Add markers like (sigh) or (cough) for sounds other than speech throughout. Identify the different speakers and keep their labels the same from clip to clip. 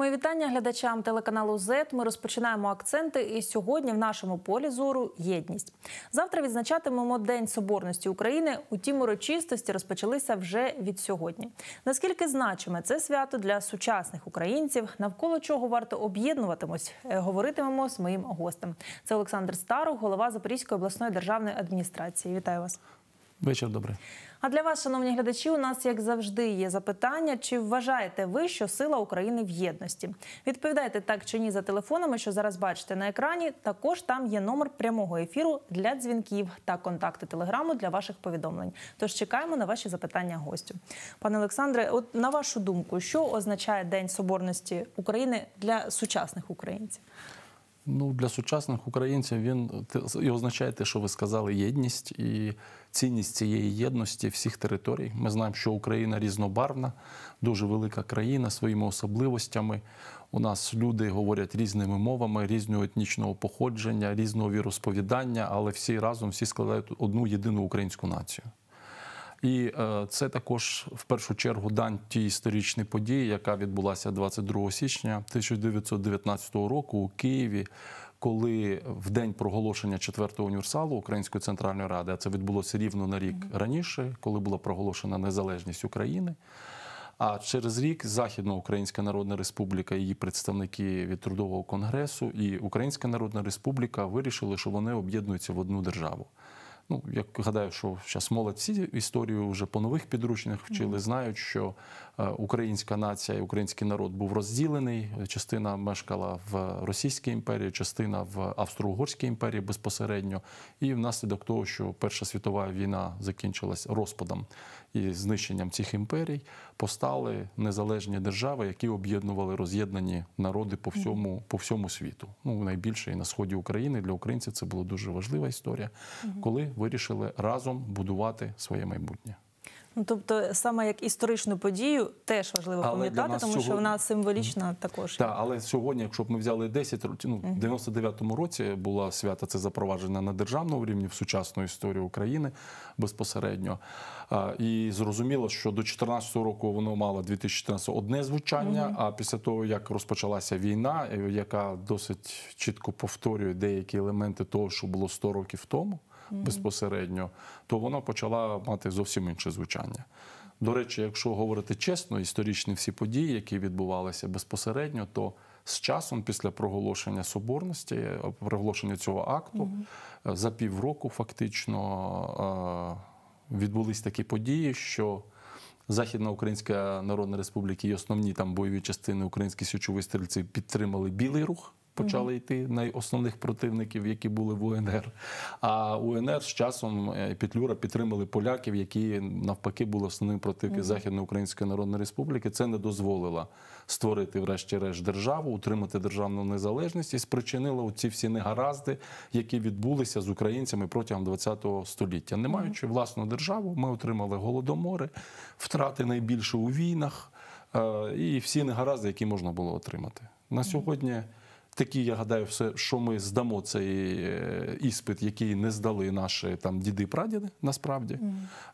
Speaker 1: Мої вітання глядачам телеканалу ЗЕТ. Ми розпочинаємо акценти. І сьогодні в нашому полі зору єдність. Завтра відзначатимемо День Соборності України. Утім, урочистості розпочалися вже від сьогодні. Наскільки значиме це свято для сучасних українців, навколо чого варто об'єднуватимось, е, говоритимемо з моїм гостем. Це Олександр Старов, голова Запорізької обласної державної адміністрації. Вітаю вас.
Speaker 2: Вечір добрий.
Speaker 1: А для вас, шановні глядачі, у нас як завжди є запитання: чи вважаєте ви, що сила України в єдності? Відповідайте так чи ні за телефонами, що зараз бачите на екрані. Також там є номер прямого ефіру для дзвінків та контакти телеграму для ваших повідомлень. Тож чекаємо на ваші запитання гостю. Пане Олександре, от на вашу думку, що означає День Соборності України для сучасних українців?
Speaker 2: Ну, для сучасних українців він і означає те, що ви сказали, єдність і цінність цієї єдності всіх територій. Ми знаємо, що Україна різнобарвна, дуже велика країна своїми особливостями. У нас люди говорять різними мовами, різного етнічного походження, різного віросповідання, але всі разом всі складають одну єдину українську націю. І е, це також в першу чергу дань тій історичній події, яка відбулася 22 січня 1919 року у Києві, коли в день проголошення четвертого універсалу Української центральної ради, а це відбулося рівно на рік раніше, коли була проголошена незалежність України. А через рік Західноукраїнська Народна Республіка, її представники від трудового конгресу і Українська Народна Республіка вирішили, що вони об'єднуються в одну державу. Ну, я гадаю, що зараз молодь всі історію вже по нових підручниках вчили, знають, що е, українська нація і український народ був розділений. Частина мешкала в Російській імперії, частина в Австро-Угорській імперії безпосередньо. І внаслідок того, що Перша світова війна закінчилась розпадом і знищенням цих імперій, постали незалежні держави, які об'єднували роз'єднані народи по всьому, по всьому світу. Ну найбільше і на сході України для українців це була дуже важлива історія, коли вирішили разом будувати своє майбутнє.
Speaker 1: Ну, тобто, саме як історичну подію теж важливо
Speaker 2: Але
Speaker 1: пам'ятати, тому що вона символічна також.
Speaker 2: Так, але сьогодні, якщо б ми взяли 10 років, ну, в 99-му році була свята це запроваджена на державному рівні в сучасну історію України безпосередньо. А, І зрозуміло, що до 2014 року воно мало 2014 одне звучання. А після того, як розпочалася війна, е, яка досить чітко повторює деякі елементи того, що було 100 років тому безпосередньо, то вона почала мати зовсім інше звучання. До речі, якщо говорити чесно, історичні всі події, які відбувалися безпосередньо, то з часом, після проголошення соборності, е, проголошення цього акту, е, за півроку фактично е, відбулись такі події, що Західна Українська Народна Республіка і основні там бойові частини українські січові стрільці підтримали білий рух. Почали йти на основних противників, які були в УНР. А УНР з часом е, Петлюра підтримали поляків, які навпаки були основним противником Західної Української Народної Республіки. Це не дозволило створити, врешті-решт, державу, утримати державну незалежність і спричинило ці всі негаразди, які відбулися з українцями протягом ХХ століття. Не маючи власну державу, ми отримали голодомори, втрати найбільше у війнах е, і всі негаразди, які можна було отримати. На сьогодні. Такі, я гадаю, все, що ми здамо цей е, іспит, який не здали наші там діди прадіди, насправді.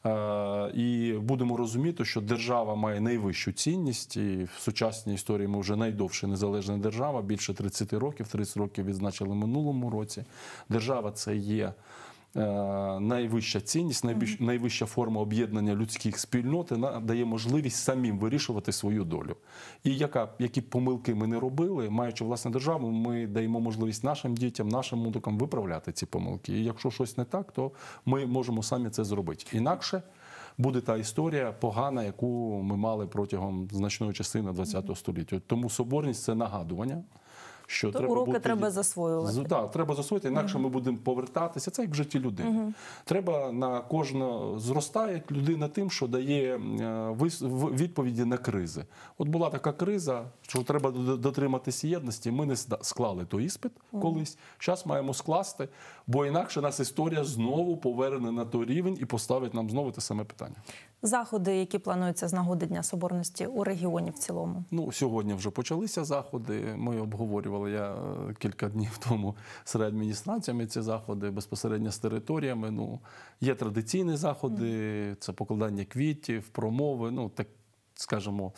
Speaker 2: Е, і будемо розуміти, що держава має найвищу цінність, і в сучасній історії ми вже найдовше незалежна держава, більше 30 років, 30 років відзначили в минулому році. Держава це є. Е, Найвища цінність, найвища форма об'єднання людських спільнот дає можливість самим вирішувати свою долю. І яка, які б помилки ми не робили, маючи власну державу, ми даємо можливість нашим дітям, нашим онукам виправляти ці помилки. І якщо щось не так, то ми можемо самі це зробити. Інакше буде та історія погана, яку ми мали протягом значної частини ХХ століття. Тому соборність це нагадування. Що
Speaker 1: То
Speaker 2: треба
Speaker 1: уроки
Speaker 2: бути...
Speaker 1: треба засвоювати.
Speaker 2: З- да, треба засвоїти, інакше ми будемо повертатися. Це як в житті людини. Треба на кожного зростає людина тим, що дає е, вис- відповіді на кризи. От була така криза, що треба дотриматися єдності. Ми не склали той іспит колись. Зараз маємо скласти, бо інакше нас історія знову поверне на той рівень і поставить нам знову те саме питання.
Speaker 1: Заходи, які плануються з нагоди Дня Соборності у регіоні в цілому.
Speaker 2: Ну, сьогодні вже почалися заходи. Ми обговорювали я е, кілька днів (laughs) тому з реадміністраціями ці заходи безпосередньо з територіями. Ну, є традиційні заходи, це покладання квітів, промови. Ну, так скажімо,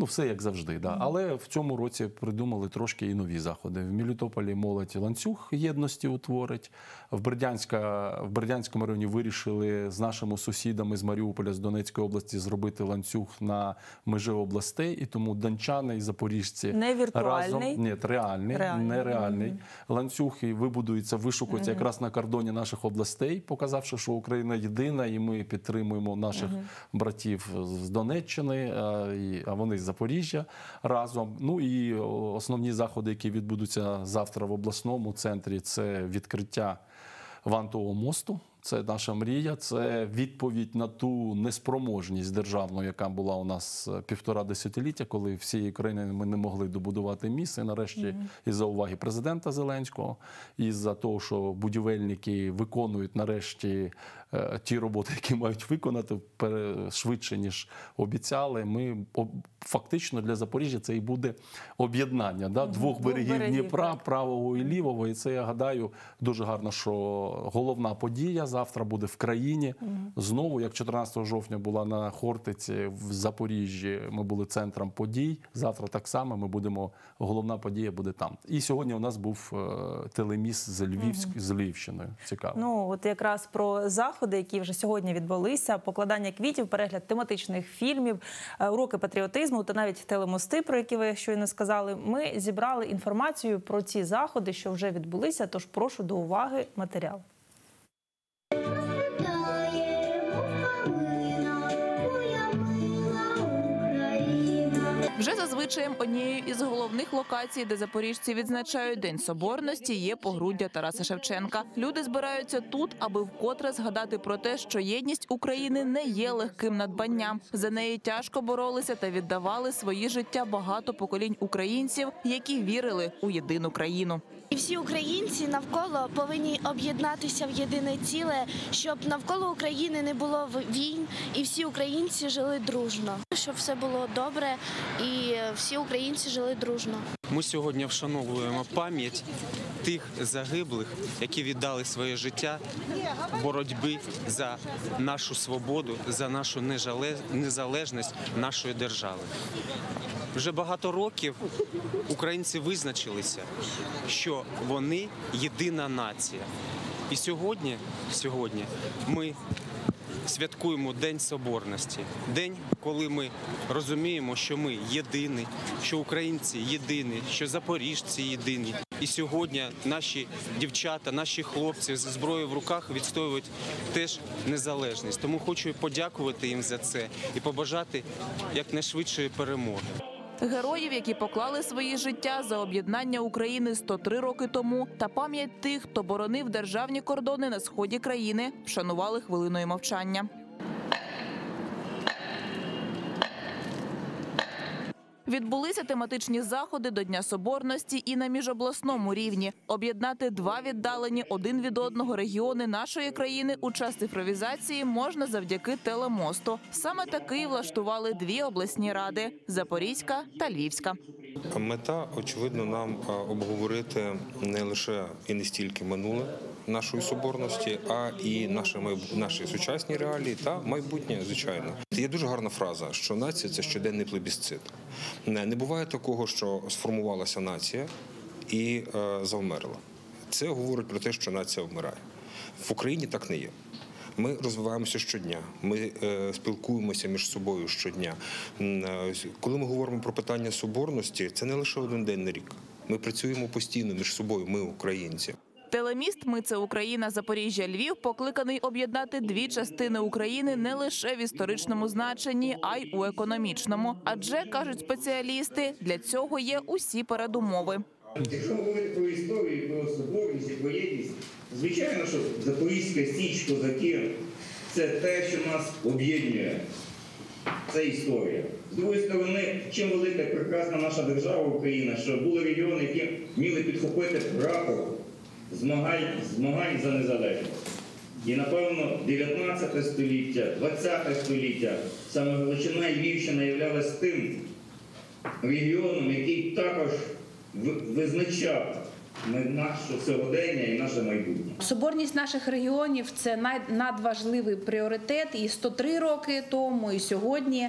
Speaker 2: ну все як завжди. Да. Але в цьому році придумали трошки і нові заходи. В Мелітополі молодь ланцюг єдності утворить. В Бердянська в Бердянському районі вирішили з нашими сусідами з Маріуполя з Донецької області зробити ланцюг на межі областей, і тому дончани і запоріжці
Speaker 1: Не віртуальний?
Speaker 2: разом ні, реальний,
Speaker 1: Реальний.
Speaker 2: нереальний ланцюг і вибудується, вишукується якраз на кордоні наших областей, показавши, що Україна єдина, і ми підтримуємо наших братів з Донеччини, а вони з Запоріжжя разом. Ну і основні заходи, які відбудуться завтра в обласному центрі, це відкриття вантового мосту. Це наша мрія, це відповідь на ту неспроможність державну, яка була у нас е, півтора десятиліття, коли всієї країни ми не могли добудувати міст. І нарешті, із-за уваги президента Зеленського, із-за того, що будівельники виконують нарешті е, ті роботи, які мають виконати швидше ніж обіцяли. Ми фактично для Запоріжжя це і буде об'єднання да, двох берегів
Speaker 1: берегів,
Speaker 2: Дніпра, правого і лівого. І це я гадаю дуже гарно, що головна подія завтра буде в країні. Знову, як 14 жовтня була на Хортиці в Запоріжжі, ми були центром подій. Завтра так само ми будемо. Головна подія буде там. І сьогодні у нас був е, телеміс з Львівськ з Львівщиною. Цікаво.
Speaker 1: Ну от якраз про заходи, які вже сьогодні відбулися: покладання квітів, перегляд тематичних фільмів, е, уроки патріотизму та навіть телемости, про які ви щойно сказали. Ми зібрали інформацію про ці заходи, що вже відбулися. Тож прошу до уваги матеріал.
Speaker 3: Вже за звичаєм однією із головних локацій, де запоріжці відзначають День Соборності, є погруддя Тараса Шевченка. Люди збираються тут, аби вкотре згадати про те, що єдність України не є легким надбанням. За неї тяжко боролися та віддавали свої життя багато поколінь українців, які вірили у єдину країну.
Speaker 4: І всі українці навколо повинні об'єднатися в єдине ціле, щоб навколо України не було війн, і всі українці жили дружно. Щоб все було добре, і всі українці жили дружно.
Speaker 5: Ми сьогодні вшановуємо пам'ять тих загиблих, які віддали своє життя в боротьбі за нашу свободу, за нашу незалежність нашої держави. Вже багато років українці визначилися, що вони єдина нація. І сьогодні, сьогодні ми святкуємо День Соборності, день, коли ми розуміємо, що ми єдині, що українці єдині, що запоріжці єдині. І сьогодні наші дівчата, наші хлопці зі зброєю в руках відстоюють теж незалежність. Тому хочу подякувати їм за це і побажати якнайшвидшої перемоги.
Speaker 3: Героїв, які поклали свої життя за об'єднання України 103 роки тому, та пам'ять тих, хто боронив державні кордони на сході країни, вшанували хвилиною мовчання. Відбулися тематичні заходи до Дня Соборності і на міжобласному рівні. Об'єднати два віддалені один від одного регіони нашої країни у час цифровізації можна завдяки телемосту. Саме такий влаштували дві обласні ради Запорізька та Львівська.
Speaker 6: Мета, очевидно, нам обговорити не лише і не стільки минуле нашої соборності, а і наші, наші сучасні реалії та майбутнє, звичайно. Є дуже гарна фраза, що нація це щоденний плебісцит. Не, буває такого, що сформувалася нація і е, завмерла. Це говорить про те, що нація вмирає. В Україні так не є. Ми розвиваємося щодня, ми е, спілкуємося між собою щодня. Е, Коли ми говоримо про питання соборності, це не лише один день на рік. Ми працюємо постійно між собою, ми українці.
Speaker 3: Телеміст Ми це Україна, Запоріжжя, Львів покликаний об'єднати дві частини України не лише в історичному значенні, а й у економічному. Адже кажуть спеціалісти, для цього є усі передумови.
Speaker 7: Якщо говорити про історію, про соборність і про єдність, звичайно, що Запорізька Січ, козаки це те, що нас об'єднує. Це історія. З другої сторони, чим велика прекрасна наша держава Україна, що були регіони, які вміли підхопити прапор змагань, змагань за незалежність. І напевно 19 століття, 20 століття саме Галичина і Львівщина являлась тим регіоном, який також визначав наше сьогодення і наше майбутнє.
Speaker 8: Соборність наших регіонів це надважливий пріоритет і 103 роки тому, і сьогодні.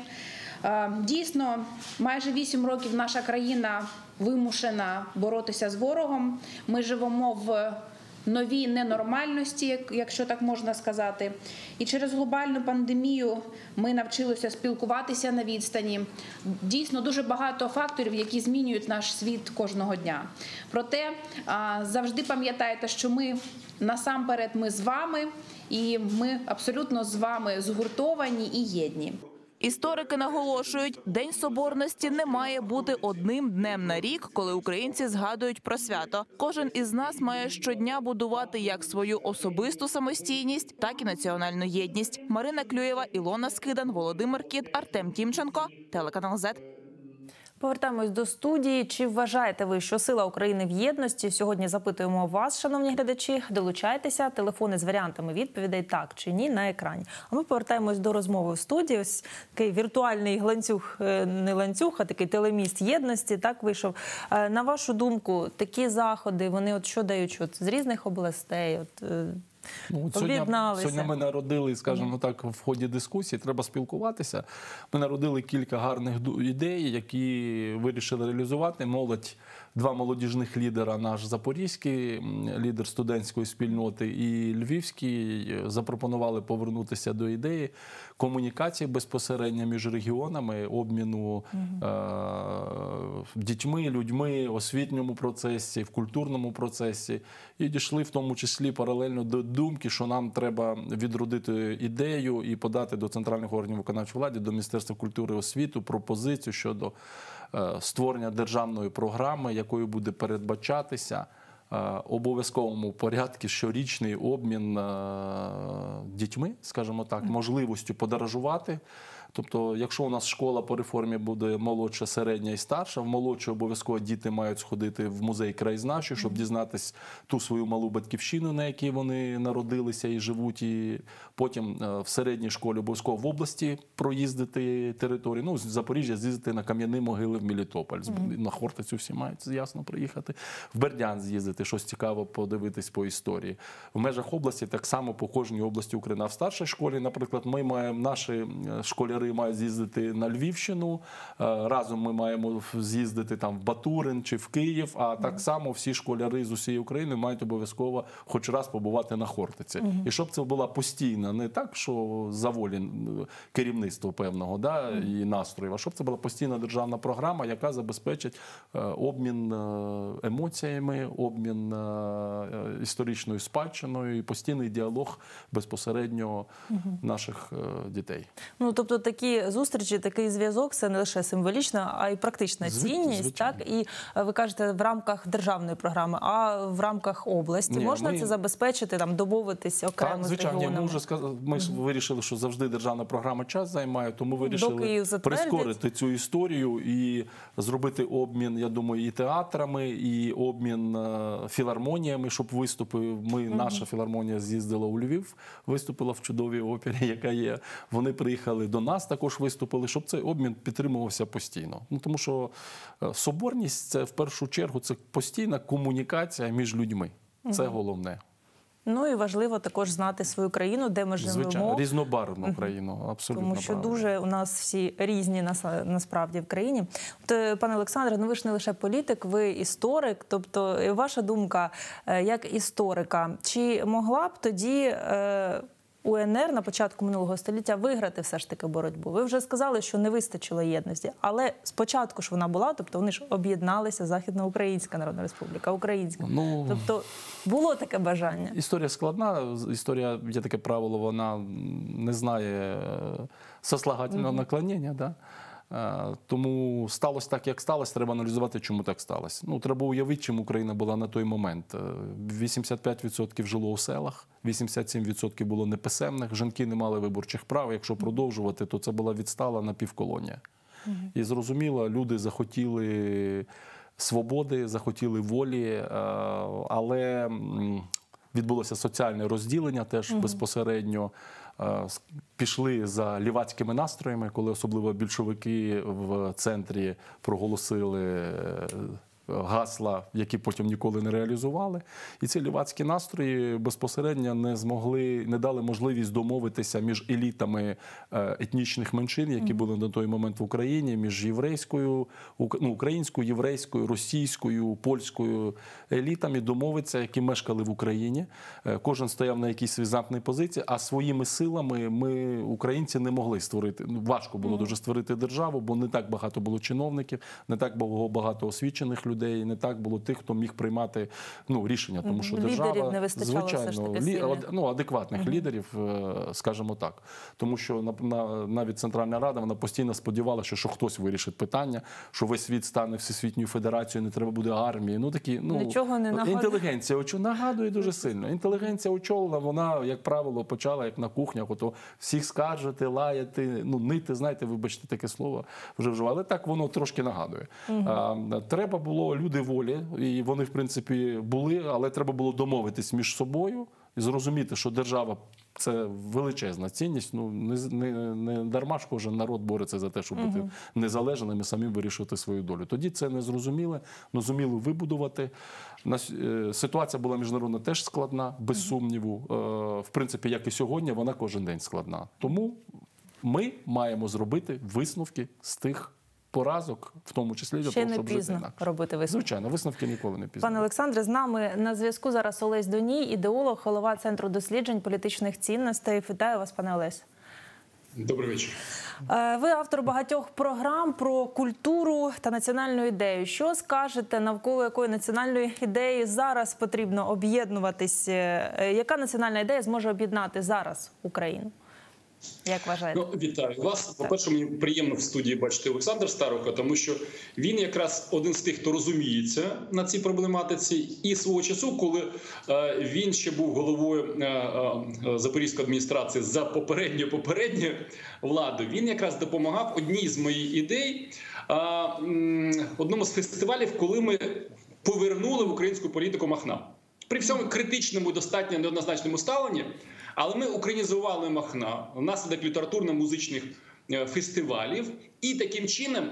Speaker 8: Е, Дійсно, майже 8 років наша країна вимушена боротися з ворогом. Ми живемо в новій ненормальності, якщо так можна сказати. І через глобальну пандемію ми навчилися спілкуватися на відстані. Дійсно, дуже багато факторів, які змінюють наш світ кожного дня. Проте завжди пам'ятайте, що ми насамперед ми з вами, і ми абсолютно з вами згуртовані і єдні.
Speaker 3: Історики наголошують, День Соборності не має бути одним днем на рік, коли українці згадують про свято. Кожен із нас має щодня будувати як свою особисту самостійність, так і національну єдність. Марина Клюєва, Ілона Скидан, Володимир Кіт, Артем Тімченко, телеканал ЗЕТ.
Speaker 1: Повертаємось до студії. Чи вважаєте ви, що сила України в єдності? Сьогодні запитуємо вас, шановні глядачі. Долучайтеся. Телефони з варіантами відповідей так чи ні на екрані. А ми повертаємось до розмови в студії. Ось такий віртуальний ланцюг, е, не ланцюг, а такий телеміст єдності. Так вийшов. Е, На вашу думку, такі заходи вони от що дають? От з різних областей? От е,
Speaker 2: Ну, от сьогодні, сьогодні ми народили, скажімо так, в ході дискусії. Треба спілкуватися. Ми народили кілька гарних ідей, які вирішили реалізувати. Молодь, два молодіжних лідера, наш запорізький лідер студентської спільноти і львівський, е, запропонували повернутися до ідеї комунікації безпосередньо між регіонами, обміну е- дітьми, людьми, освітньому процесі, в культурному процесі. І дійшли в тому числі паралельно до думки, що нам треба відродити ідею і подати до центральних органів виконавчої влади, до Міністерства культури і освіту пропозицію щодо створення державної програми, якою буде передбачатися. е, Обов'язковому порядку щорічний обмін е, дітьми, скажімо так, можливістю подорожувати. Тобто, якщо у нас школа по реформі буде молодша, середня і старша, в молодшу обов'язково діти мають сходити в музей краєзнавчий, щоб дізнатись ту свою малу батьківщину, на якій вони народилися і живуть. І потім е, в середній школі обов'язково в області проїздити територію. Ну, з Запоріжжя з'їздити на кам'яні могили в Мелітополь. З- На Хортицю всі мають ясно приїхати. В Бердян з'їздити, щось цікаво подивитись по історії. В межах області так само по кожній області України. А в старшій школі, наприклад, ми маємо наші е, школяри мають з'їздити на Львівщину. е, Разом ми маємо з'їздити там в Батурин чи в Київ. А так само всі школяри з усієї України мають обов'язково хоч раз побувати на Хортиці. І щоб це була постійна, не так, що за волі керівництва певного да, і настроїв, а щоб це була постійна державна програма, яка забезпечить е, обмін е, емоціями, обмін історичною спадщиною і постійний діалог безпосередньо наших дітей.
Speaker 1: Ну тобто такі зустрічі, такий зв'язок це не лише символічна, а й практична цінність.
Speaker 2: звичайно.
Speaker 1: Так і е, ви кажете в рамках державної програми, а в рамках області
Speaker 2: Ні,
Speaker 1: можна
Speaker 2: ми-
Speaker 1: це забезпечити, там домовитись окремо
Speaker 2: Так, звичайно,
Speaker 1: регіонами?
Speaker 2: ми вже сказали, ми ж вирішили, що завжди державна програма час займає, тому вирішили прискорити цю історію і зробити обмін, я думаю, і театрами, і обмін е, філармоніями, щоб виступи. Ми, наша філармонія з'їздила у Львів, виступила в чудовій опері, (laughs) яка є. Вони приїхали до нас, також виступили, щоб цей обмін підтримувався постійно. Ну тому що е, соборність це в першу чергу це постійна комунікація між людьми. Це головне.
Speaker 1: Ну і важливо також знати свою країну, де ми живемо.
Speaker 2: Звичайно, різнобарвну країну, абсолютно
Speaker 1: Тому що
Speaker 2: правильно.
Speaker 1: дуже у нас всі різні насправді в країні. От, е, пане Олександре, ну ви ж не лише політик, ви історик. Тобто, е, ваша думка як історика, чи могла б тоді УНР на початку минулого століття виграти все ж таки боротьбу? Ви вже сказали, що не вистачило єдності, але спочатку ж вона була, тобто вони ж об'єдналися Західноукраїнська Народна Республіка, Українська.
Speaker 2: Ну,
Speaker 1: Тобто було таке бажання.
Speaker 2: Історія складна. Історія є таке правило, вона не знає е, сослагательного наклонення. Да? Е, Тому сталося так, як сталося. Треба аналізувати, чому так сталося. Ну, треба уявити, чим Україна була на той момент. Е, 85% жило у селах, 87% було неписемних. Жінки не мали виборчих прав. Якщо продовжувати, то це була відстала напівколонія. І зрозуміло, люди захотіли свободи, захотіли волі, е, але відбулося соціальне розділення теж безпосередньо. Е, Пішли за лівацькими настроями, коли особливо більшовики в центрі проголосили е, гасла, які потім ніколи не реалізували. І ці лівацькі настрої безпосередньо не змогли, не дали можливість домовитися між елітами е, етнічних меншин, які були на той момент в Україні, між єврейською, ну, українською, єврейською, російською, польською елітами, домовитися, які мешкали в Україні. Е, Кожен стояв на якійсь свій замкненій позиції, а своїми силами ми, українці, не могли створити. Ну, важко було дуже створити державу, бо не так багато було чиновників, не так було багато освічених людей, не так було тих, хто міг приймати ну, рішення. Тому що
Speaker 1: Лідерів
Speaker 2: держава
Speaker 1: не вистачало все ж
Speaker 2: звичайно
Speaker 1: таки
Speaker 2: лі- ну, адекватних лідерів, е, скажімо так. Тому що на, на, навіть Центральна Рада вона постійно сподівалася, що, що хтось вирішить питання, що весь світ стане всесвітньою федерацією, не треба буде армії. Ну такі ну
Speaker 1: Нічого не нагадує.
Speaker 2: інтелігенція очу нагадує дуже сильно. Інтелігенція очолила, вона, як правило, почала як на кухнях, ото всіх скаржити, лаяти, ну нити, знаєте, вибачте таке слово вже вживали. Але так воно трошки нагадує. А, треба було люди волі, і вони, в принципі, були, але треба було домовитись між собою і зрозуміти, що держава. Це величезна цінність. Ну не, не, не дарма ж кожен народ бореться за те, щоб бути незалежним і самим вирішувати свою долю. Тоді це не зрозуміли, не зуміли вибудувати. Е, ситуація була міжнародна теж складна, без сумніву. Е, В принципі, як і сьогодні, вона кожен день складна. Тому ми маємо зробити висновки з тих поразок, в тому числі для
Speaker 1: Ще
Speaker 2: того,
Speaker 1: не
Speaker 2: щоб жити
Speaker 1: пізно
Speaker 2: інакше.
Speaker 1: робити висновки.
Speaker 2: Звичайно, висновки ніколи не пізно.
Speaker 1: Пане Олександре, з нами на зв'язку зараз Олесь Доній, ідеолог, голова центру досліджень політичних цінностей. Вітаю вас, пане Олесь.
Speaker 9: Добрий вечір.
Speaker 1: Е, Ви автор багатьох програм про культуру та національну ідею. Що скажете, навколо якої національної ідеї зараз потрібно об'єднуватись? Е, Яка національна ідея зможе об'єднати зараз Україну? Як вважаєте?
Speaker 9: Ну, вітаю вас. По-перше, мені приємно в студії бачити Олександра Старуха, тому що він якраз один з тих, хто розуміється на цій проблематиці. І свого часу, коли е, він ще був головою е, е, Запорізької адміністрації за попередньої попередньої влади, він якраз допомагав одній з моїх ідей одному з фестивалів, коли ми повернули в українську політику Махна. При всьому критичному, достатньо неоднозначному ставленні, але ми українізували Махна внаслідок літературно-музичних е, фестивалів і таким чином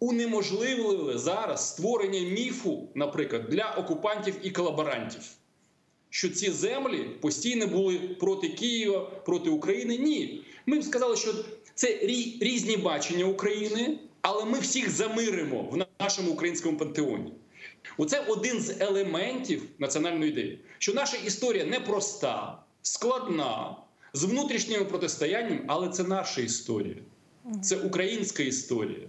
Speaker 9: унеможливили зараз створення міфу, наприклад, для окупантів і колаборантів. Що ці землі постійно були проти Києва, проти України. Ні, ми б сказали, що це різні бачення України, але ми всіх замиримо в нашому українському пантеоні. Оце один з елементів національної ідеї, що наша історія непроста, складна, з внутрішнім протистоянням, але це наша історія, це українська історія.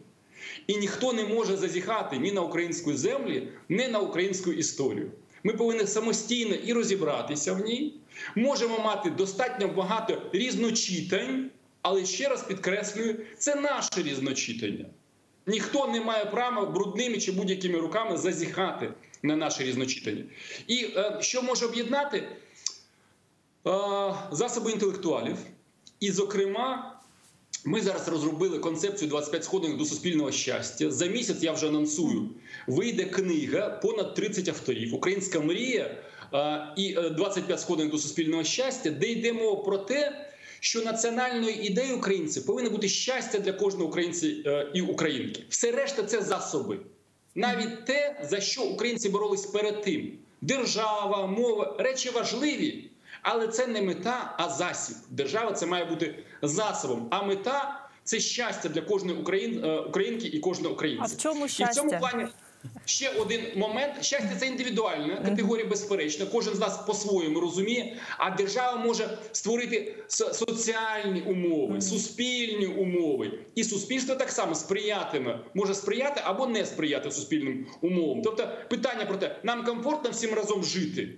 Speaker 9: І ніхто не може зазіхати ні на українську землі, ні на українську історію. Ми повинні самостійно і розібратися в ній. Можемо мати достатньо багато різночитань, але ще раз підкреслюю, це наше різночитання. Ніхто не має права брудними чи будь-якими руками зазіхати на наше різночитання. І е, що може об'єднати? Е, засоби інтелектуалів. І, зокрема, ми зараз розробили концепцію 25 сходинок до суспільного щастя. За місяць я вже анонсую. Вийде книга, понад 30 авторів. Українська мрія е, і е, 25 сходинок до суспільного щастя, де йде мова про те, що національною ідеєю українців повинно бути щастя для кожного українця е, і українки. Все решта це засоби. Навіть те, за що українці боролись перед тим: держава, мова, речі важливі, але це не мета, а засіб. Держава це має бути засобом. А мета це щастя для кожної україн, е, українки і кожного українця.
Speaker 1: А в чому
Speaker 9: І в цьому плані ще один момент. Щастя це індивідуальна категорія, безперечно. Кожен з нас по-своєму розуміє. А держава може створити соціальні умови, суспільні умови. І суспільство так само сприятиме, може сприяти або не сприяти суспільним умовам. Тобто питання про те, нам комфортно всім разом жити.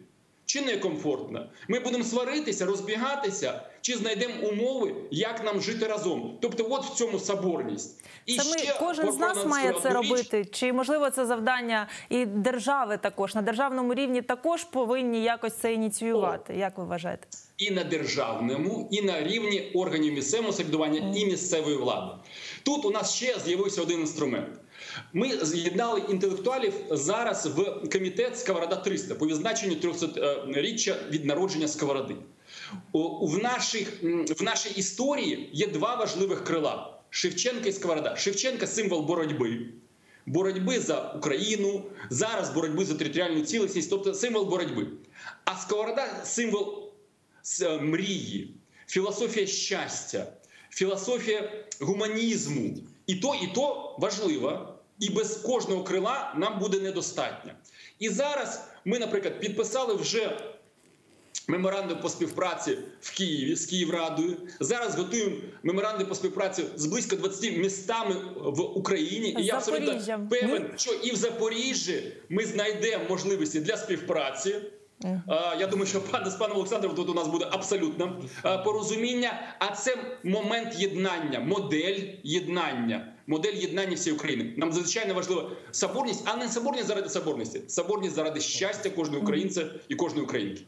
Speaker 9: Чи не комфортно? Ми будемо сваритися, розбігатися, чи знайдемо умови, як нам жити разом. Тобто, от в цьому соборність. І
Speaker 1: ми
Speaker 9: ще
Speaker 1: кожен з нас має це
Speaker 9: річ.
Speaker 1: робити. Чи можливо це завдання і держави також на державному рівні також повинні якось це ініціювати? Як ви вважаєте?
Speaker 9: І на державному, і на рівні органів місцевого самоврядування і місцевої влади. Тут у нас ще з'явився один інструмент. Ми з'єднали інтелектуалів зараз в комітет Сковорода 300 по відзначенню 300-річчя від народження Сковороди. В, наших, в нашій історії є два важливих крила: Шевченка і Сковорода. Шевченка символ боротьби. боротьби за Україну, зараз боротьби за територіальну цілісність, тобто символ боротьби. А сковорода символ мрії, філософія щастя, філософія гуманізму. І то, і то важливо. І без кожного крила нам буде недостатньо. І зараз ми, наприклад, підписали вже меморандум по співпраці в Києві з Київрадою. Зараз готуємо меморандум по співпраці з близько 20 містами в Україні. І я абсолютно певен, що і в Запоріжжі ми знайдемо можливості для співпраці. Я думаю, що пан з паном Олександром тут у нас буде абсолютно порозуміння. А це момент єднання, модель єднання, модель єднання всієї України. Нам звичайно важлива соборність, а не соборність заради соборності, соборність заради щастя кожного українця і кожної українки.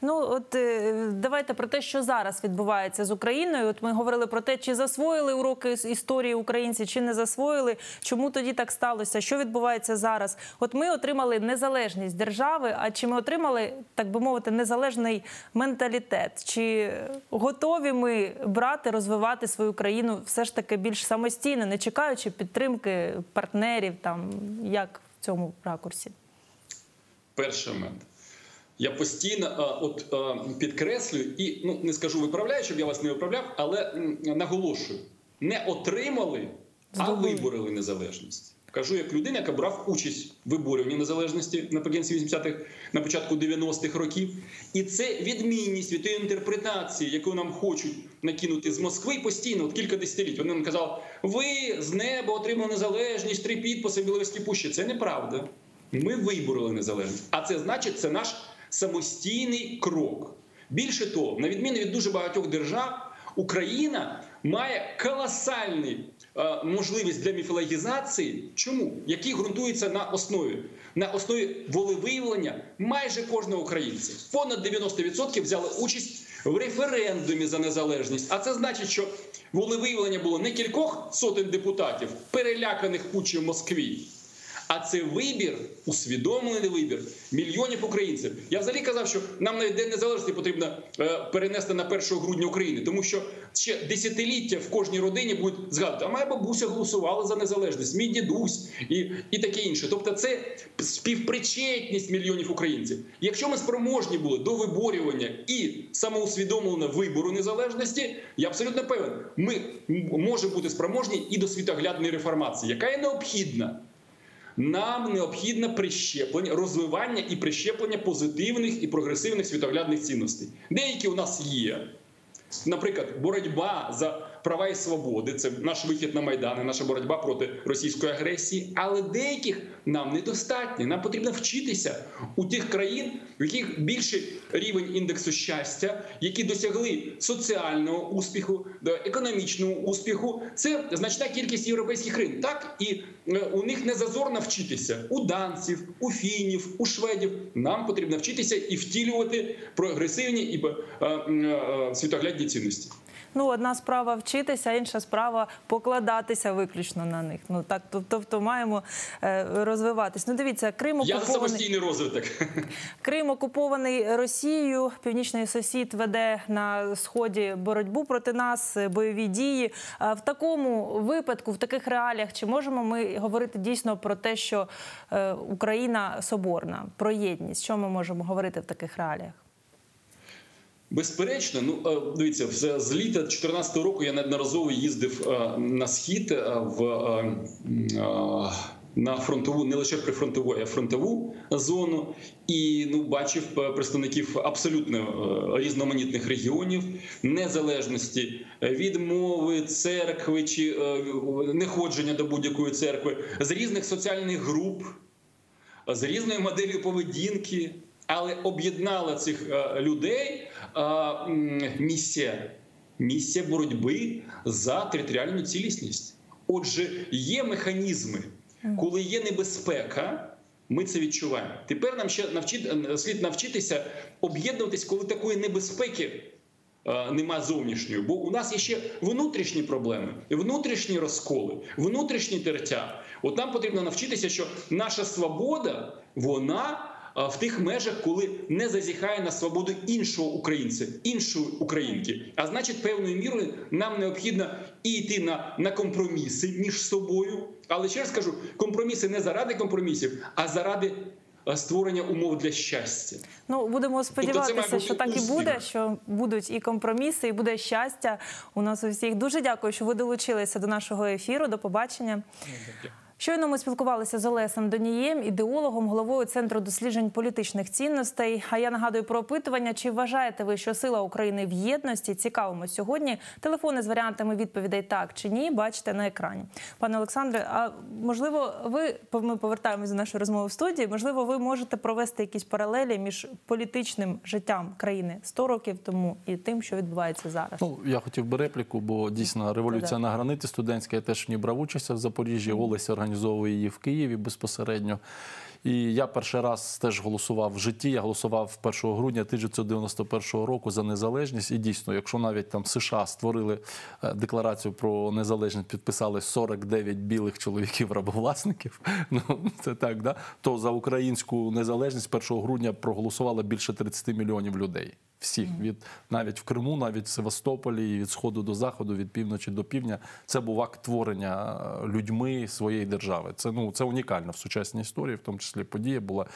Speaker 1: Ну от е, давайте про те, що зараз відбувається з Україною. От ми говорили про те, чи засвоїли уроки історії українці, чи не засвоїли. Чому тоді так сталося? Що відбувається зараз? От ми отримали незалежність держави. А чи ми отримали, так би мовити, незалежний менталітет? Чи готові ми брати, розвивати свою країну все ж таки більш самостійно, не чекаючи підтримки партнерів? Там як в цьому ракурсі?
Speaker 9: Перший момент. Я постійно а, от а, підкреслюю і ну не скажу виправляю, щоб я вас не виправляв, але наголошую: не отримали, а вибороли незалежність. Кажу як людина, яка брав участь в виборюванні незалежності наприкінці 80-х, на початку 90-х років. І це відмінність від тієї інтерпретації, яку нам хочуть накинути з Москви постійно, от кілька десятиліть. Вони нам казали, ви з неба отримали незалежність, три підписи в Біловській пущі. Це неправда. Ми вибороли незалежність. А це значить, це наш самостійний крок. Більше того, на відміну від дуже багатьох держав, Україна має колосальну е, можливість для міфологізації. Чому? Які ґрунтуються на основі на основі волевиявлення майже кожного українця. Понад 90% взяли участь в референдумі за незалежність. А це значить, що волевиявлення було не кількох сотень депутатів, переляканих путчем в Москві. А це вибір, усвідомлений вибір мільйонів українців. Я взагалі казав, що нам навіть День Незалежності потрібно е, перенести на 1 грудня України, тому що ще десятиліття в кожній родині будуть згадувати, а моя бабуся голосувала за незалежність, мій дідусь і, і таке інше. Тобто, це співпричетність мільйонів українців. Якщо ми спроможні були до виборювання і самоусвідомленого вибору незалежності, я абсолютно певен, ми можемо бути спроможні і до світоглядної реформації, яка є необхідна. Нам необхідне прищеплення, розвивання і прищеплення позитивних і прогресивних світоглядних цінностей. Деякі у нас є. Наприклад, боротьба за права і свободи це наш вихід на майдани, наша боротьба проти російської агресії. Але деяких нам недостатньо. Нам потрібно вчитися у тих країн, в яких більший рівень індексу щастя, які досягли соціального успіху, економічного успіху. Це значна кількість європейських країн. Так і е, у них не зазорно вчитися у данців, у фінів, у шведів. Нам потрібно вчитися і втілювати прогресивні і е, е, світоглядні цінності.
Speaker 1: Ну, одна справа вчитися, інша справа покладатися виключно на них. Ну так, тобто маємо е, розвиватись. Ну, дивіться, Крим
Speaker 9: Я за самостійний розвиток.
Speaker 1: Крим окупований Росією. Північний сусід веде на сході боротьбу проти нас, е, бойові дії. А В такому випадку, в таких реаліях, чи можемо ми говорити дійсно про те, що е, Україна соборна, про єдність? Що ми можемо говорити в таких реаліях?
Speaker 9: Безперечно, ну е, дивіться, з, літа 2014 року я неодноразово їздив е, на схід е, в на фронтову, не лише прифронтову, а фронтову зону, і ну бачив представників абсолютно різноманітних регіонів, незалежності від мови, церкви чи неходження до будь-якої церкви, з різних соціальних груп з різною моделлю поведінки, але об'єднала цих людей місія, місія боротьби за територіальну цілісність. Отже, є механізми, коли є небезпека. Ми це відчуваємо. Тепер нам ще навчити, слід навчитися об'єднуватись, коли такої небезпеки е, нема зовнішньої. Бо у нас є ще внутрішні проблеми, внутрішні розколи, внутрішні тертя. От нам потрібно навчитися, що наша свобода, вона в тих межах, коли не зазіхає на свободу іншого українця, іншої українки. А значить, певною мірою нам необхідно і йти на, на компроміси між собою. Але ще раз кажу, компроміси не заради компромісів, а заради створення умов для щастя.
Speaker 1: Ну будемо сподіватися,
Speaker 9: Тобто
Speaker 1: що так і буде, що будуть і компроміси, і буде щастя у нас у всіх. Дуже дякую, що ви долучилися до нашого ефіру. До побачення. Щойно ми спілкувалися з Олесем Донієм, ідеологом, головою центру досліджень політичних цінностей. А я нагадую про опитування: чи вважаєте ви, що сила України в єдності? Цікавимо сьогодні. Телефони з варіантами відповідей так чи ні, бачите на екрані. Пане Олександре, а можливо, ви ми повертаємось до нашої розмови в студії. Можливо, ви можете провести якісь паралелі між політичним життям країни 100 років тому і тим, що відбувається зараз.
Speaker 2: Ну, я хотів би репліку, бо дійсно революція
Speaker 1: Да-да.
Speaker 2: на граниті студентська. Я теж в ній брав участь в Запоріжжі. Олесь організовує її в Києві безпосередньо. І я перший раз теж голосував в житті. Я голосував 1 грудня 1991 року за незалежність. І дійсно, якщо навіть там США створили е, декларацію про незалежність, підписали 49 білих чоловіків рабовласників. (laughs) Ну це так, да то за українську незалежність 1 грудня проголосувало більше 30 мільйонів людей. Всіх від навіть в Криму, навіть в Севастополі, від сходу до заходу, від півночі до півдня. Це був акт творення е, людьми своєї держави. Це ну це унікально в сучасній історії, в тому числі подія була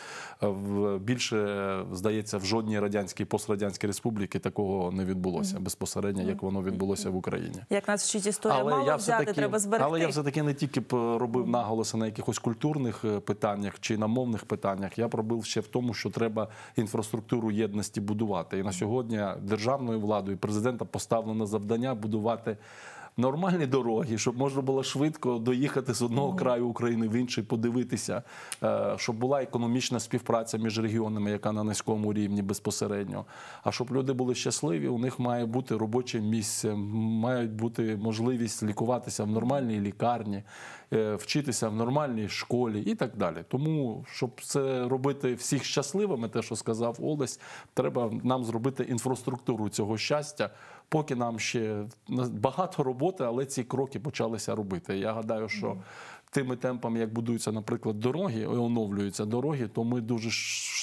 Speaker 2: е, в більше е, здається в жодній радянській пострадянській республіці такого не відбулося безпосередньо, як воно відбулося в Україні.
Speaker 1: Як нас вчить історія, мало взяти, треба зберегти.
Speaker 2: але я все таки не тільки робив наголоси на якихось культурних питаннях чи на мовних питаннях. Я пробив ще в тому, що треба інфраструктуру єдності будувати. І сьогодні державною владою президента поставлено завдання будувати. Нормальні дороги, щоб можна було швидко доїхати з одного краю України в інший, подивитися, е, щоб була економічна співпраця між регіонами, яка на низькому рівні безпосередньо. А щоб люди були щасливі, у них має бути робоче місце, мають бути можливість лікуватися в нормальній лікарні, е, вчитися в нормальній школі і так далі. Тому, щоб це робити всіх щасливими, те, що сказав Олесь, треба нам зробити інфраструктуру цього щастя. Поки нам ще багато роботи, але ці кроки почалися робити. Я гадаю, що тими темпами, як будуються, наприклад, дороги, і оновлюються дороги, то ми дуже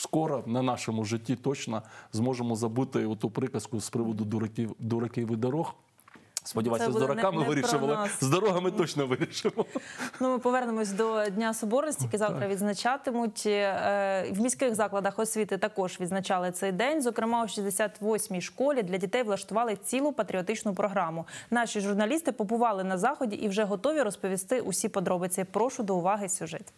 Speaker 2: скоро на нашому житті точно зможемо забути оту приказку з приводу дураків, дураків і дорог. Сподіваюся, з дураками
Speaker 1: нас.
Speaker 2: з дорогами точно вирішимо.
Speaker 1: Ну, ми повернемось до Дня Соборності, який завтра відзначатимуть. Е, В міських закладах освіти також відзначали цей день. Зокрема, у 68-й школі для дітей влаштували цілу патріотичну програму. Наші журналісти побували на заході і вже готові розповісти усі подробиці. Прошу до уваги сюжет.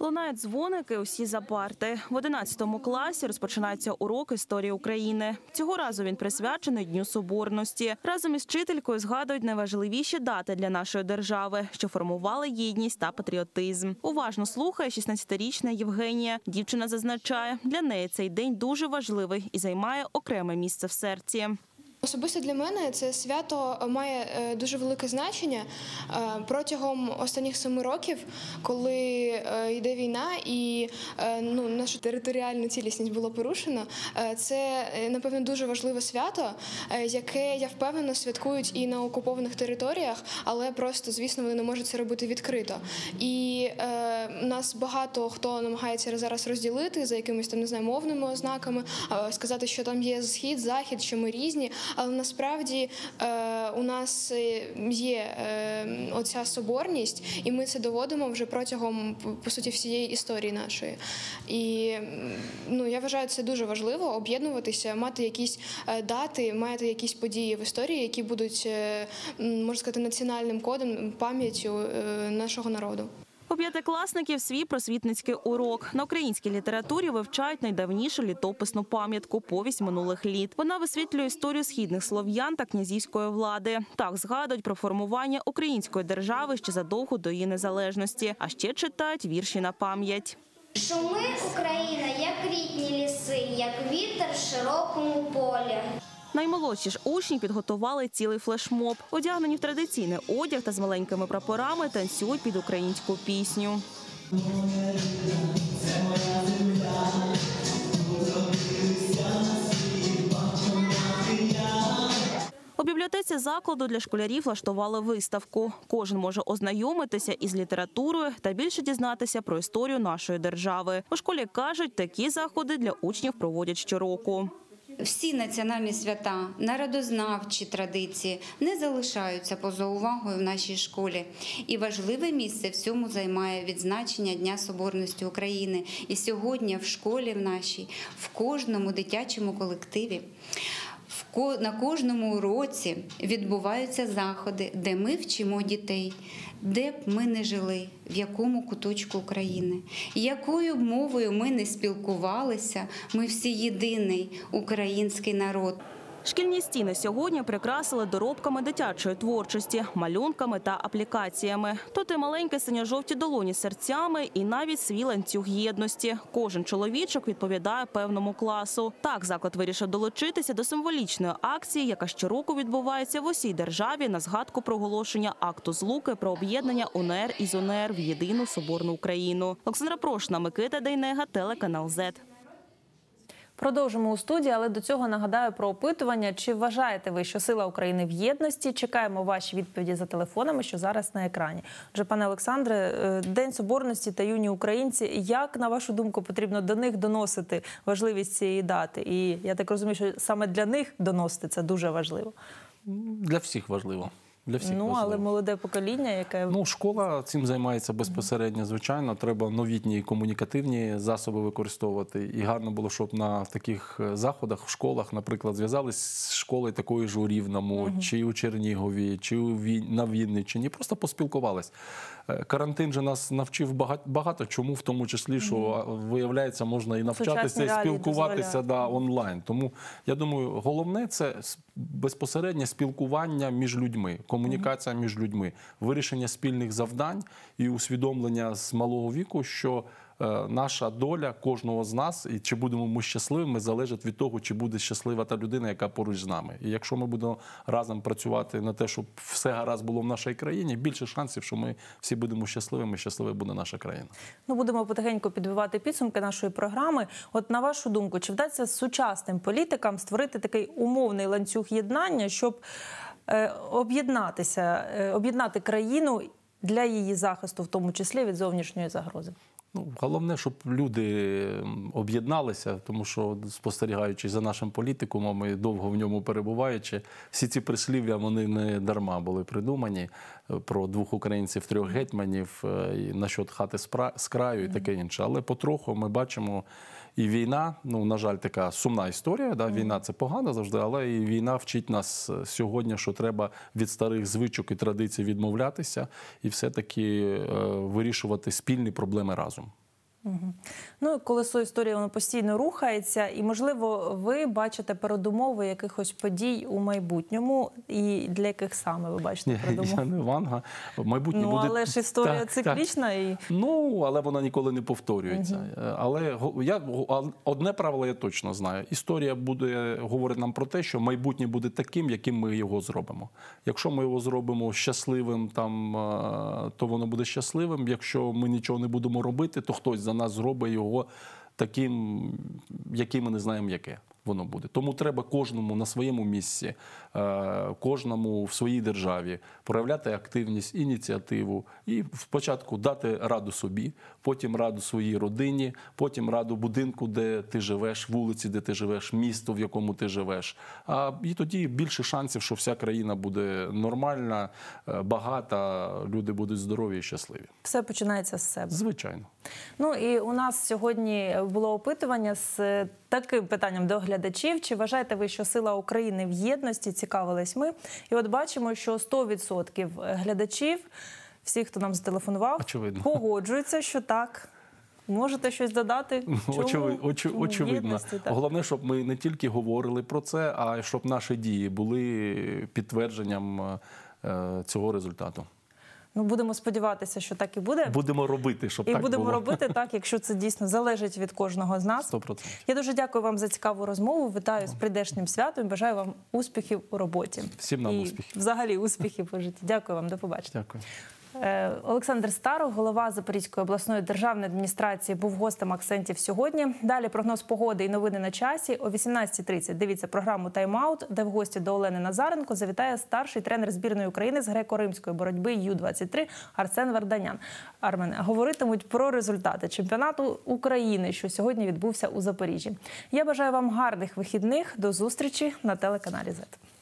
Speaker 10: Лунають дзвоники усі за парти. В 11 класі розпочинається урок історії України. Цього разу він присвячений Дню Соборності. Разом із вчителькою згадують найважливіші дати для нашої держави, що формували єдність та патріотизм. Уважно слухає 16-річна Євгенія. Дівчина зазначає, для неї цей день дуже важливий і займає окреме місце в серці.
Speaker 11: Особисто для мене це свято має е, дуже велике значення Е, протягом останніх семи років, коли е, йде війна і е, ну, нашу територіальну цілісність було порушено. е, Це е, напевно дуже важливе свято, е, яке я впевнена святкують і на окупованих територіях, але просто звісно вони не можуть це робити відкрито. І е, нас багато хто намагається зараз розділити за якимись там не знаю мовними ознаками, е, сказати, що там є схід, захід, що ми різні. Але насправді е, у нас е, є е, оця соборність, і ми це доводимо вже протягом по- суті всієї історії нашої. І ну я вважаю, це дуже важливо об'єднуватися, мати якісь дати, мати якісь події в історії, які будуть можна сказати національним кодом, пам'яттю нашого народу.
Speaker 10: У п'ятикласників свій просвітницький урок на українській літературі вивчають найдавнішу літописну пам'ятку повість минулих літ. Вона висвітлює історію східних слов'ян та князівської влади. Так згадують про формування української держави ще задовго до її незалежності, а ще читають вірші на пам'ять.
Speaker 12: Шуми Україна, як рідні ліси, як вітер в широкому полі.
Speaker 10: Наймолодші ж учні підготували цілий флешмоб. Одягнені в традиційний одяг та з маленькими прапорами танцюють під українську пісню. У бібліотеці закладу для школярів влаштували виставку. Кожен може ознайомитися із літературою та більше дізнатися про історію нашої держави. У школі кажуть, такі заходи для учнів проводять щороку.
Speaker 13: Всі національні свята, народознавчі традиції не залишаються поза увагою в нашій школі. І важливе місце в цьому займає відзначення Дня Соборності України. І сьогодні в школі в нашій, в кожному дитячому колективі. На кожному уроці відбуваються заходи, де ми вчимо дітей, де б ми не жили, в якому куточку України, якою б мовою ми не спілкувалися, ми всі єдиний український народ.
Speaker 10: Шкільні стіни сьогодні прикрасили доробками дитячої творчості, малюнками та аплікаціями. Тут і маленькі синьо-жовті долоні серцями, і навіть свій ланцюг єдності. Кожен чоловічок відповідає певному класу. Так заклад вирішив долучитися до символічної акції, яка щороку відбувається в усій державі на згадку проголошення акту злуки про об'єднання УНР із УНР в єдину соборну Україну. Олександра Прошна, Микита Дейнега, телеканал ЗЕТ.
Speaker 1: Продовжимо у студії, але до цього нагадаю про опитування. Чи вважаєте ви, що сила України в єдності? Чекаємо ваші відповіді за телефонами, що зараз на екрані. Отже, пане Олександре, е, День Соборності та юні українці. Як на вашу думку потрібно до них доносити важливість цієї дати? І я так розумію, що саме для них доносити це дуже важливо.
Speaker 2: Для всіх важливо. Для всіх
Speaker 1: ну
Speaker 2: важливо.
Speaker 1: але молоде покоління, яке
Speaker 2: Ну, школа цим займається безпосередньо, звичайно. Треба новітні комунікативні засоби використовувати. І гарно було, щоб на таких е, заходах в школах, наприклад, зв'язались з школою такою ж у Рівному, чи у Чернігові, чи у Ві- на Вінниччині. Просто поспілкувались. Е, Карантин же нас навчив багато, багато чому, в тому числі, що виявляється, можна і навчатися, і спілкуватися да, онлайн. Тому я думаю, головне це безпосереднє спілкування між людьми, комунікація між людьми, вирішення спільних завдань і усвідомлення з малого віку, що е, наша доля кожного з нас, і чи будемо ми щасливими, залежить від того, чи буде щаслива та людина, яка поруч з нами. І якщо ми будемо разом працювати на те, щоб все гаразд було в нашій країні, більше шансів, що ми всі будемо щасливими, щаслива буде наша країна.
Speaker 1: Ну, будемо потихеньку підбивати підсумки нашої програми. От на вашу думку, чи вдасться сучасним політикам створити такий умовний ланцюг єднання, щоб об'єднатися, е, об'єднати країну для її захисту, в тому числі від зовнішньої загрози?
Speaker 2: Ну, головне, щоб люди об'єдналися, тому що спостерігаючи за нашим політикумом і довго в ньому перебуваючи, всі ці прислів'я вони не дарма були придумані е, про двох українців, трьох гетьманів, е, насчет хати з краю і таке інше. Але потроху ми бачимо. І війна, ну на жаль, така сумна історія. Да? Війна це погано завжди, але і війна вчить нас е, сьогодні, що треба від старих звичок і традицій відмовлятися і все-таки е, вирішувати спільні проблеми разом.
Speaker 1: Мгм. Ну, колесо історії воно постійно рухається, і можливо, ви бачите передумови якихось подій у майбутньому, і для яких саме ви бачите
Speaker 2: Ні,
Speaker 1: передумови?
Speaker 2: я не ванга. Майбутнє
Speaker 1: Ну,
Speaker 2: буде
Speaker 1: але ж історія
Speaker 2: Так, так.
Speaker 1: циклічна і
Speaker 2: Ну, але вона ніколи не повторюється. Е, Але я одне правило я точно знаю. Історія буде говорить нам про те, що майбутнє буде таким, яким ми його зробимо. Якщо ми його зробимо щасливим, там е, то воно буде щасливим. Якщо ми нічого не будемо робити, то хтось за нас зробить його таким, який ми не знаємо, яке. Воно буде. Тому треба кожному на своєму місці, е, кожному в своїй державі проявляти активність, ініціативу і спочатку дати раду собі, потім раду своїй родині, потім раду будинку, де ти живеш, вулиці, де ти живеш, місто, в якому ти живеш. А і тоді більше шансів, що вся країна буде нормальна, е, багата, люди будуть здорові і щасливі.
Speaker 1: все починається з себе.
Speaker 2: Звичайно.
Speaker 1: Ну і у нас сьогодні було опитування з таким питанням до глядачів. Чи вважаєте ви, що сила України в єдності? Цікавились ми. І от бачимо, що 100% глядачів, всі, хто нам зателефонував,
Speaker 2: Очевидно.
Speaker 1: погоджуються, що так. Можете щось додати? (laughs) Чому?
Speaker 2: Очевид, очі- очевидно.
Speaker 1: єдності?
Speaker 2: Головне, щоб ми не тільки говорили про це, а щоб наші дії були підтвердженням е, цього результату.
Speaker 1: Ну будемо сподіватися, що так і буде.
Speaker 2: Будемо робити, щоб
Speaker 1: і
Speaker 2: так
Speaker 1: будемо
Speaker 2: було.
Speaker 1: робити так, якщо це дійсно залежить від кожного з нас.
Speaker 2: 100%.
Speaker 1: Я дуже дякую вам за цікаву розмову. Вітаю з прийдешнім святом. Бажаю вам успіхів у роботі.
Speaker 2: Всім нам
Speaker 1: і
Speaker 2: успіхів.
Speaker 1: Взагалі успіхів у житті. Дякую вам, до побачення.
Speaker 2: Дякую.
Speaker 1: Е, Олександр Старух, голова Запорізької обласної державної адміністрації, був гостем акцентів сьогодні. Далі прогноз погоди і новини на часі. О 18.30 дивіться програму Тайм-аут, де в гості до Олени Назаренко завітає старший тренер збірної України з греко-римської боротьби Ю-23 Арсен Варданян. Армене говоритимуть про результати чемпіонату України, що сьогодні відбувся у Запоріжжі. Я бажаю вам гарних вихідних. До зустрічі на телеканалі ЗЕТ.